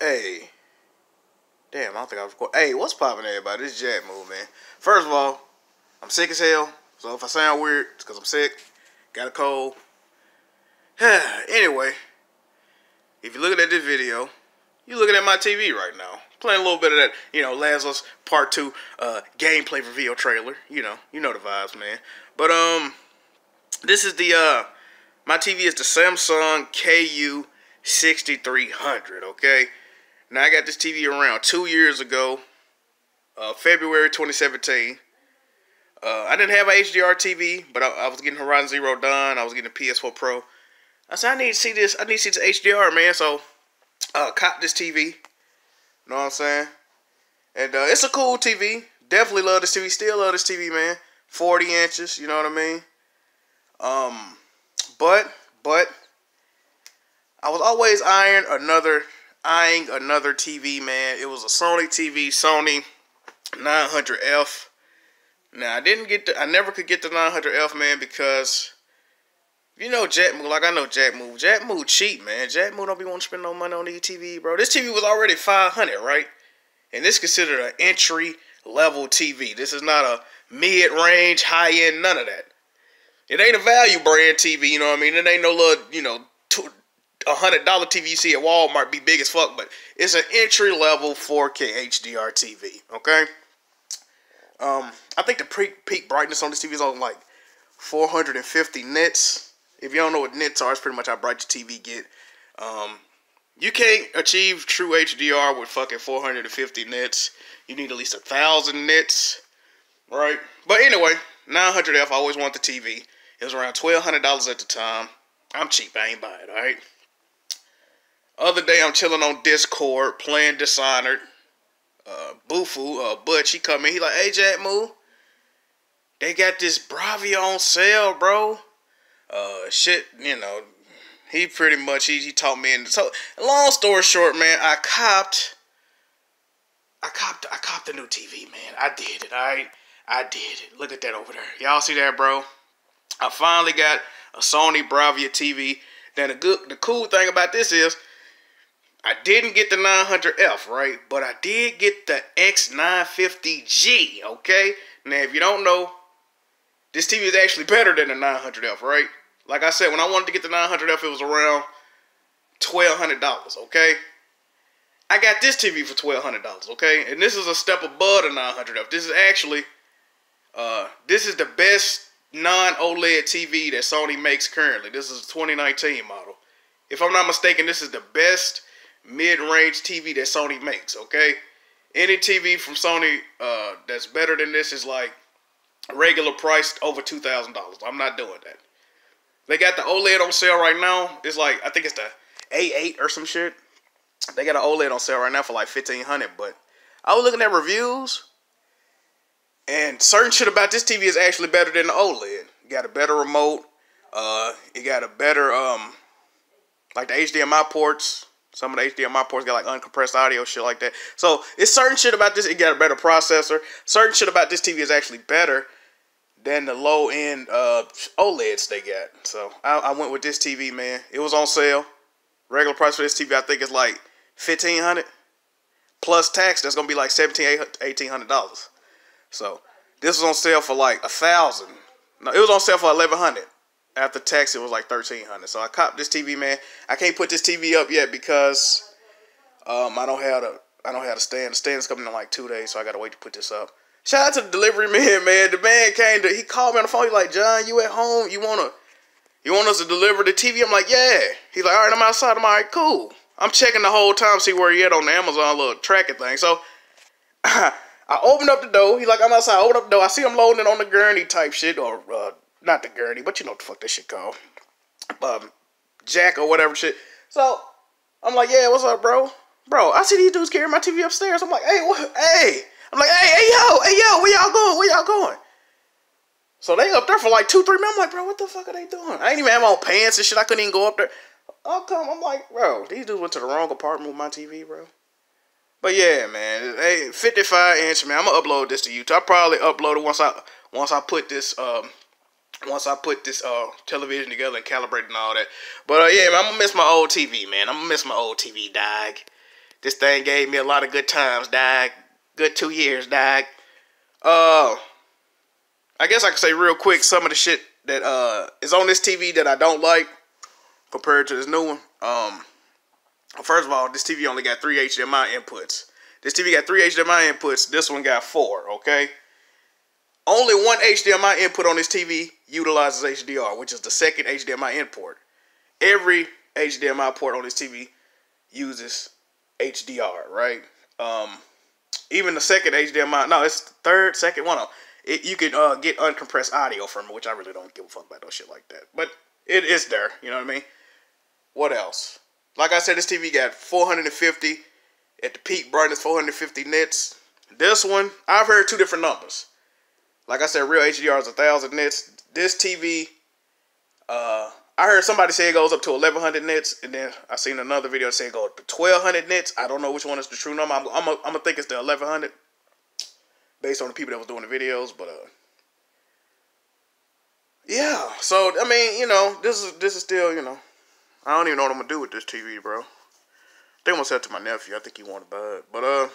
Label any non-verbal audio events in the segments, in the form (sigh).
Hey. Damn, I don't think I was recording. Hey, what's popping, everybody? This is Jack Move, man. First of all, I'm sick as hell. So if I sound weird, it's because I'm sick. Got a cold. (sighs) anyway, if you're looking at this video, you're looking at my TV right now. Playing a little bit of that, you know, Last of Us Part 2 uh, gameplay reveal trailer. You know, you know the vibes, man. But, um, this is the, uh, my TV is the Samsung KU6300, okay? Now, I got this TV around two years ago, uh, February 2017. Uh, I didn't have an HDR TV, but I, I, was getting Horizon Zero Dawn. I was getting a PS4 Pro. I said, I need to see this. I need to see this HDR, man. So, uh, cop this TV. You know what I'm saying? And uh, it's a cool TV. Definitely love this TV. Still love this TV, man. 40 inches. You know what I mean? Um, but but I was always eyeing another eyeing another TV, man. It was a Sony TV, Sony 900F. Now I didn't get the, I never could get the 900F, man, because you know Jack like I know Jack Move. Jack Move cheap, man. Jack Move don't be wanting to spend no money on the TV, bro. This TV was already 500, right? And this considered an entry level TV. This is not a mid range, high end, none of that. It ain't a value brand TV, you know what I mean? It ain't no little, you know, hundred dollar TV you see at Walmart be big as fuck, but it's an entry level 4K HDR TV. Okay. Um, I think the peak brightness on this TV is on like 450 nits. If you don't know what nits are, it's pretty much how bright your TV get. Um, you can't achieve true HDR with fucking 450 nits. You need at least a thousand nits, right? But anyway, 900F. I always want the TV. It was around twelve hundred dollars at the time. I'm cheap. I ain't buy it. All right. Other day, I'm chilling on Discord playing Dishonored. Uh, Bufu, uh, Butch, he come in. He like, hey, Jack Move. They got this Bravia on sale, bro. Uh, shit, you know. He pretty much he, he taught me. And so, long story short, man, I copped. I copped. I copped the new TV, man. I did it. All right. I did it. Look at that over there. Y'all see that, bro? I finally got a Sony Bravia TV. Then the good, the cool thing about this is, I didn't get the 900F, right? But I did get the X950G, okay? Now, if you don't know, this TV is actually better than the 900F, right? Like I said, when I wanted to get the 900F, it was around $1,200, okay? I got this TV for $1,200, okay? And this is a step above the 900F. This is actually, uh, this is the best non-OLED TV that Sony makes currently. This is a 2019 model. If I'm not mistaken, this is the best mid-range TV that Sony makes, okay? Any TV from Sony uh, that's better than this is like regular priced over $2,000. I'm not doing that. They got the OLED on sale right now. It's like, I think it's the A8 or some shit. They got an OLED on sale right now for like 1500 but I was looking at reviews and certain shit about this TV is actually better than the OLED. You got a better remote. Uh, you got a better um, like the HDMI ports. Some of the HDMI ports got like uncompressed audio, shit like that. So it's certain shit about this. It got a better processor. Certain shit about this TV is actually better than the low end uh, OLEDs they got. So I, I went with this TV, man. It was on sale. Regular price for this TV, I think, is like fifteen hundred plus tax. That's gonna be like seventeen, eighteen hundred dollars. So this was on sale for like a thousand. No, it was on sale for eleven hundred. After tax, it was like thirteen hundred. So I copped this TV, man. I can't put this TV up yet because um, I don't have the I don't have the stand. The stand's coming in like two days, so I gotta wait to put this up. Shout out to the delivery (laughs) man, man. The man came to he called me on the phone. He's like, John, you at home? You wanna you want us to deliver the TV? I'm like, yeah. He's like, all right, I'm outside. I'm all right, cool. I'm checking the whole time, see where he at on the Amazon little tracking thing. So (clears throat) I open up the door. He's like, I'm outside. I open up the door. I see him loading it on the gurney type shit, or uh, not the gurney, but you know what the fuck that shit called. Um, jack or whatever shit. So I'm like, yeah, what's up, bro? Bro, I see these dudes carrying my TV upstairs. I'm like, hey, what? Hey. I'm like, hey, hey, yo, hey, yo, where y'all going? Where y'all going? So they up there for like two, three minutes. I'm like, bro, what the fuck are they doing? I ain't even have on pants and shit. I couldn't even go up there. I'll come. I'm like, bro, these dudes went to the wrong apartment with my TV, bro. But yeah, man, hey, 55 inch, man. I'm gonna upload this to YouTube. I probably upload it once I once I put this um once I put this uh television together and calibrate and all that. But uh, yeah, man, I'm gonna miss my old TV, man. I'm gonna miss my old TV, dog. This thing gave me a lot of good times, dog. Good two years, dog. Uh, I guess I can say real quick some of the shit that uh is on this TV that I don't like compared to this new one. Um, first of all, this TV only got three HDMI inputs. This TV got three HDMI inputs. This one got four. Okay. Only one HDMI input on this TV utilizes HDR, which is the second HDMI input. Every HDMI port on this TV uses HDR, right? Um, even the second HDMI, no, it's the third, second one. It, you can uh, get uncompressed audio from it, which I really don't give a fuck about no shit like that. But it is there, you know what I mean? What else? Like I said, this TV got 450 at the peak brightness, 450 nits. This one, I've heard two different numbers. Like I said, real HDR is a thousand nits. This TV, uh, I heard somebody say it goes up to 1100 nits, and then I seen another video say it goes up to 1200 nits. I don't know which one is the true number. I'm, I'm, gonna think it's the 1100 based on the people that was doing the videos, but uh, yeah. So I mean, you know, this is this is still, you know, I don't even know what I'm gonna do with this TV, bro. I think I'm gonna sell it to my nephew. I think he want to buy it, but uh,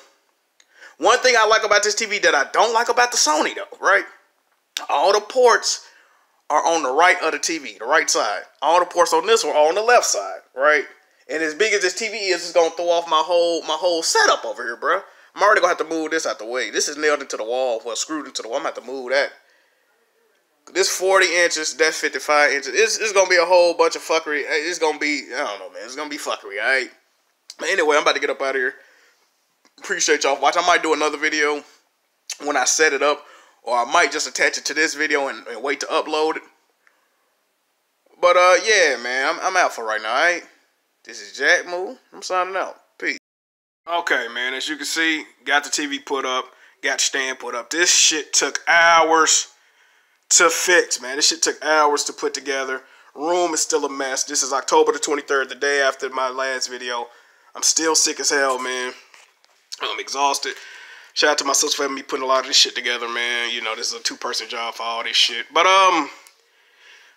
one thing I like about this TV that I don't like about the Sony though, right? All the ports are on the right of the TV, the right side. All the ports on this one are on the left side, right? And as big as this TV is, it's gonna throw off my whole my whole setup over here, bro. I'm already gonna have to move this out the way. This is nailed into the wall, well screwed into the wall. I'm gonna have to move that. This 40 inches, that's 55 inches. It's, it's gonna be a whole bunch of fuckery. It's gonna be, I don't know, man. It's gonna be fuckery, alright? But anyway, I'm about to get up out of here. Appreciate y'all watch. I might do another video when I set it up or I might just attach it to this video and, and wait to upload it. But uh, yeah, man, I'm, I'm out for right now. All right, this is Jack Move. I'm signing out. Peace. Okay, man. As you can see, got the TV put up, got stand put up. This shit took hours to fix, man. This shit took hours to put together. Room is still a mess. This is October the 23rd, the day after my last video. I'm still sick as hell, man. I'm exhausted. Shout out to my sister for me putting a lot of this shit together, man. You know, this is a two-person job for all this shit. But um,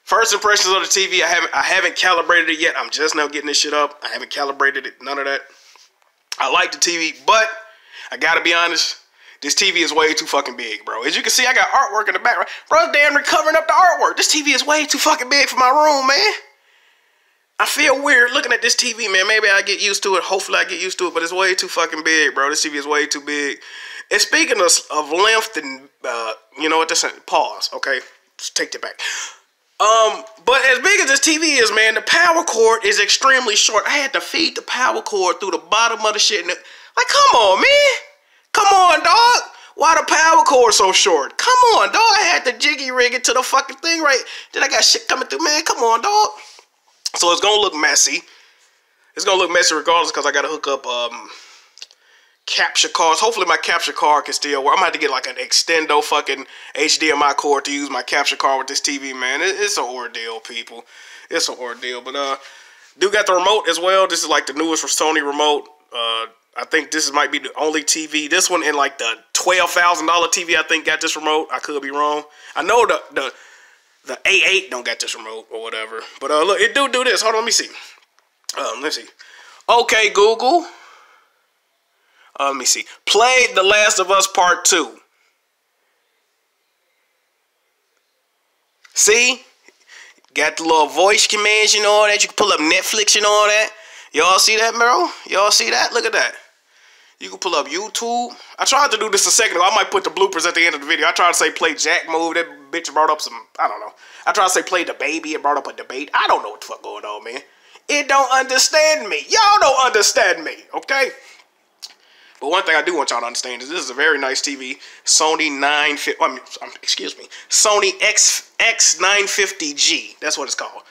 first impressions of the TV, I haven't I haven't calibrated it yet. I'm just now getting this shit up. I haven't calibrated it, none of that. I like the TV, but I gotta be honest, this TV is way too fucking big, bro. As you can see, I got artwork in the background. Bro, damn recovering up the artwork. This TV is way too fucking big for my room, man. I feel weird looking at this TV, man. Maybe I get used to it. Hopefully I get used to it, but it's way too fucking big, bro. This TV is way too big. And speaking of, of length and, uh, you know what, this pause, okay? Take it back. Um, but as big as this TV is, man, the power cord is extremely short. I had to feed the power cord through the bottom of the shit. And it, like, come on, man. Come on, dog. Why the power cord so short? Come on, dog. I had to jiggy rig it to the fucking thing, right? Then I got shit coming through, man. Come on, dog. So it's gonna look messy. It's gonna look messy regardless because I gotta hook up um capture cards. Hopefully my capture card can still work. I'm gonna have to get like an extendo fucking HDMI cord to use my capture card with this TV, man. It, it's an ordeal, people. It's an ordeal. But uh do got the remote as well. This is like the newest for Sony remote. Uh I think this might be the only TV. This one in like the twelve thousand dollar TV I think got this remote. I could be wrong. I know the the the A8 don't got this remote or whatever. But uh look, it do do this. Hold on, let me see. Um, let's see. Okay, Google. Uh, let me see. Play The Last of Us Part 2. See? Got the little voice commands and all that. You can pull up Netflix and all that. Y'all see that, bro? Y'all see that? Look at that. You can pull up YouTube. I tried to do this a second ago. I might put the bloopers at the end of the video. I tried to say play Jack move. That bitch brought up some, I don't know. I tried to say play DaBaby. It brought up a debate. I don't know what the fuck going on, man. It don't understand me. Y'all don't understand me, okay? But one thing I do want y'all to understand is this is a very nice TV. Sony 950, I mean, excuse me, Sony X X950G. That's what it's called.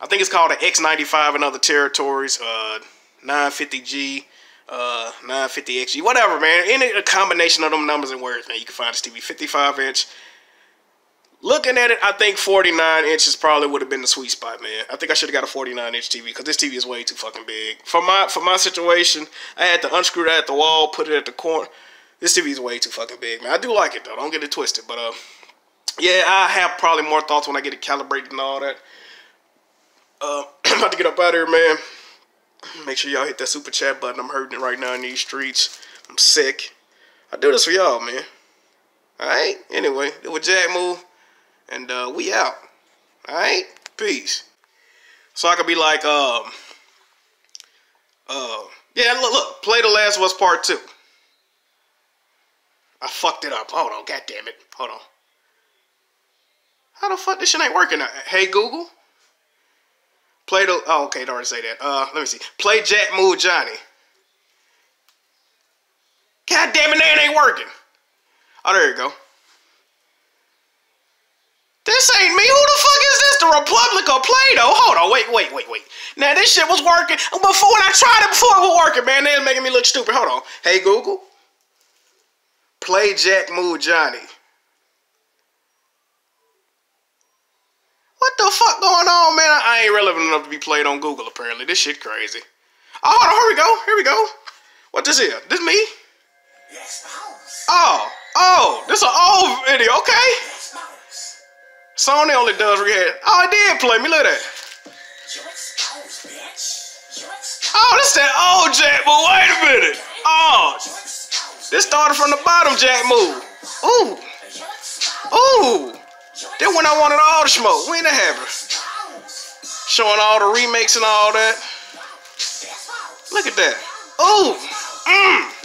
I think it's called an X95 in other territories. Uh, 950G, uh, 950XG, whatever, man. Any a combination of them numbers and words, man. You can find this TV 55 inch. Looking at it, I think 49 inches probably would have been the sweet spot, man. I think I should have got a 49 inch TV because this TV is way too fucking big. For my for my situation, I had to unscrew that at the wall, put it at the corner. This TV is way too fucking big, man. I do like it though. Don't get it twisted, but uh, yeah, I have probably more thoughts when I get it calibrated and all that. Uh, (clears throat) I'm about to get up out of here, man. Make sure y'all hit that super chat button. I'm hurting it right now in these streets. I'm sick. I do this for y'all, man. Alright? Anyway, it was Jack Move. And uh, we out. Alright? Peace. So I could be like, um, uh, yeah, look, look, play The Last of Us Part 2. I fucked it up. Hold on, god damn it. Hold on. How the fuck this shit ain't working? Hey Google. Play the oh okay, don't already say that. Uh let me see. Play Jack Move Johnny. God damn it, that ain't working. Oh, there you go. This ain't me. Who the fuck is this? The Republic of Play-Doh? Hold on, wait, wait, wait, wait. Now this shit was working before when I tried it before it was working, man. They're making me look stupid. Hold on. Hey Google. Play Jack Move Johnny. What the fuck going on, man? I ain't relevant enough to be played on Google, apparently. This shit crazy. Oh, hold on, here we go. Here we go. What this is? This me? Yes, Oh, oh, this an old video, okay. Sony only does react. Oh, it did play me. Look at that. Oh, this that old Jack, but wait a minute. Oh, this started from the bottom Jack move. Ooh. Ooh. Then when I wanted all the smoke, we ain't having. Showing all the remakes and all that. Look at that. Ooh. Mmm.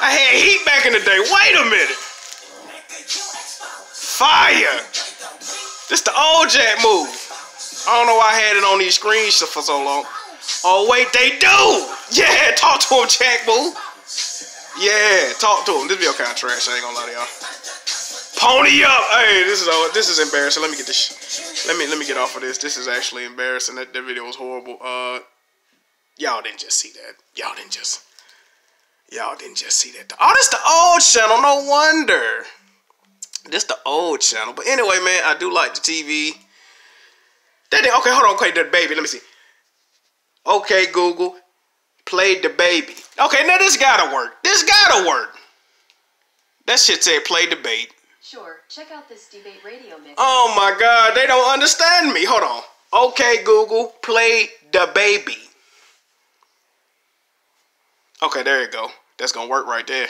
I had heat back in the day. Wait a minute. Fire. This the old Jack move. I don't know why I had it on these screens for so long. Oh wait, they do. Yeah, (laughs) talk to him, Jack move. Yeah, talk to him. This video kind of trash. I ain't gonna lie to y'all. Pony up! Hey, this is this is embarrassing. Let me get this. Let me let me get off of this. This is actually embarrassing. That, that video was horrible. Uh, y'all didn't just see that. Y'all didn't just. Y'all didn't just see that. Oh, this the old channel. No wonder. This the old channel. But anyway, man, I do like the TV. That okay, hold on, okay, DaBaby. Let me see. Okay, Google, played baby. Okay, now this gotta work. This gotta work. That shit said play debate. Sure. Check out this debate radio mix. Oh my god, they don't understand me. Hold on. Okay, Google, play DaBaby. Okay, there you go. That's gonna work right there.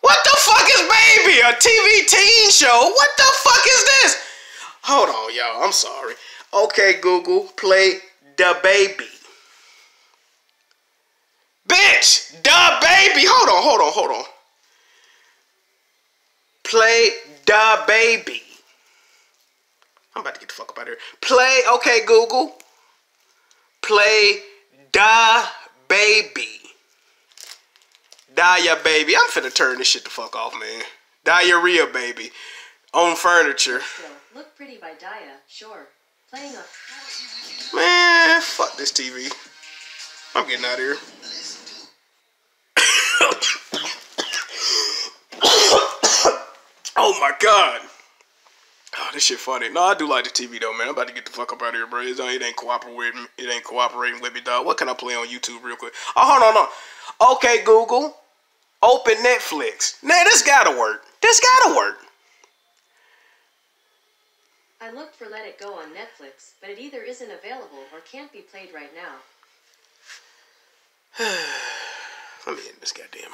What the fuck is Baby? A TV teen show? What the fuck is this? Hold on, y'all. I'm sorry. Okay, Google, play DaBaby. Bitch, DaBaby. Hold on, hold on, hold on. Play DaBaby. I'm about to get the fuck up out of here. Play, okay, Google. Play the Baby. Dia Baby. I'm finna turn this shit the fuck off, man. Diarrhea Baby. On furniture. Look pretty by Dia, sure. Playing a. Man, fuck this TV. I'm getting out of here. (coughs) Oh my god. Oh, this shit funny. No, I do like the TV though, man. I'm about to get the fuck up out of here, bro. Uh, it ain't cooperating. It ain't cooperating with me, dog. What can I play on YouTube real quick? Oh, hold on, hold on. Okay, Google. Open Netflix. Man, this gotta work. This gotta work. I looked for Let It Go on Netflix, but it either isn't available or can't be played right now. (sighs) Let me hit this goddamn.